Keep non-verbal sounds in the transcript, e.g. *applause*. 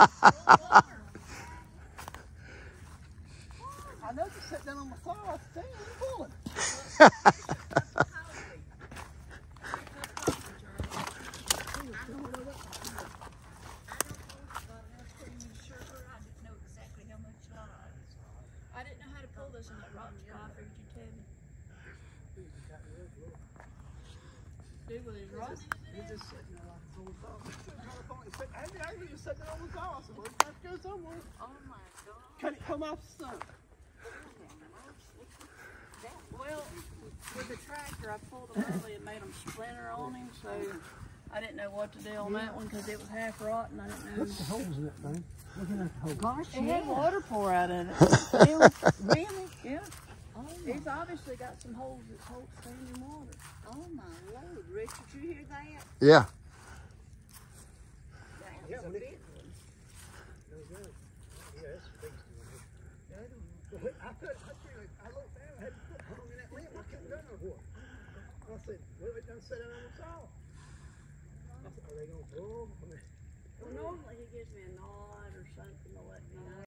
I know you sat down on you pulling. I didn't know how to pull this in that rock spot. I figured you'd tell me. Dude, with his rocks. He's sitting there like a old saw. I knew I knew you sat down on the saw. I said, well, it's got to go somewhere. Oh my god. Can it come off the stump? Well, with the tractor, I pulled them early and made them splinter on him, so I didn't know what to do on that one because it was half rotten. I didn't know. Look at the holes in that thing. Looking at the holes. Gosh, It had water pour out in it. *laughs* Really? really? Yeah. He's obviously got some holes that hold standing water. oh my lord, Richard, you hear that? Yeah. Yeah, That was a big one. Yeah, that's a big one. I put, I, feel like- I looked down, I had to put hung in that limb. I couldn't go nowhere. I said, well, it done sit down on the saw. I said, are they gonna pull? I mean, Well, normally he gives me a nod or something to let me know.